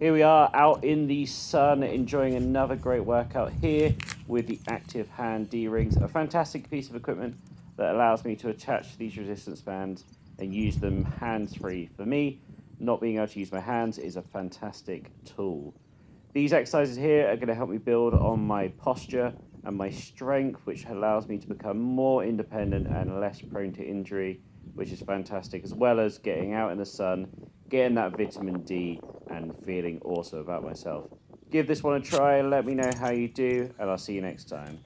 Here we are out in the sun enjoying another great workout here with the Active Hand D-Rings, a fantastic piece of equipment that allows me to attach these resistance bands and use them hands-free. For me, not being able to use my hands is a fantastic tool. These exercises here are going to help me build on my posture and my strength, which allows me to become more independent and less prone to injury, which is fantastic, as well as getting out in the sun, getting that vitamin D, and feeling awesome about myself. Give this one a try, let me know how you do, and I'll see you next time.